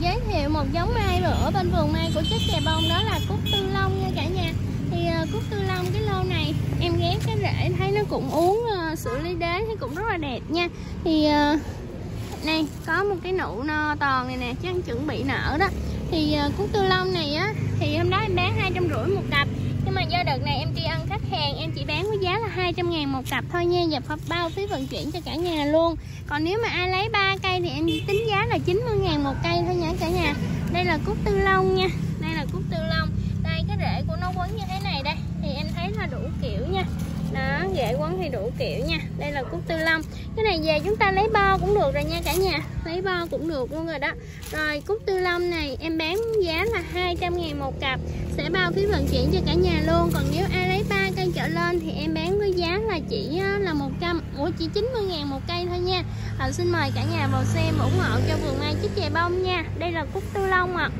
giới thiệu một giống mai nữa bên vườn mai của chiếc chè bông đó là cúc tư long nha cả nhà. Thì uh, cúc tư long cái lô này em ghé cái rễ thấy nó cũng uống uh, ờ, sữa ly đế thì cũng rất là đẹp nha. Thì uh, này có một cái nụ no toàn này nè chắc chuẩn bị nở đó. Thì uh, cúc tư long này á thì hôm đó em bán hai trăm rưỡi một cặp. Nhưng mà do đợt này em tri ân khách hàng em chỉ bán với giá là 200 ngàn một cặp thôi nha và bao phí vận chuyển cho cả nhà luôn. Còn nếu mà ai lấy ba cây thì em tính giá là 90 ngàn một cây thôi nha đây là cúc tư long nha. Đây là cúc tư long. Đây cái rễ của nó quấn như thế này đây. Thì em thấy là đủ kiểu nha. Đó rễ quấn thì đủ kiểu nha. Đây là cúc tư long. Cái này về chúng ta lấy bo cũng được rồi nha cả nhà. Lấy bo cũng được luôn rồi đó. Rồi cúc tư long này em bán giá là 200 ngàn một cặp. Sẽ bao phí vận chuyển cho cả nhà luôn. Còn nếu ai lấy ba cây trở lên thì em bán với giá là chỉ là 100 Ủa chỉ 90 ngàn một cây thôi nha. À, xin mời cả nhà vào xem ủng hộ cho vườn chè bông nha đây là cúc tư long ạ à.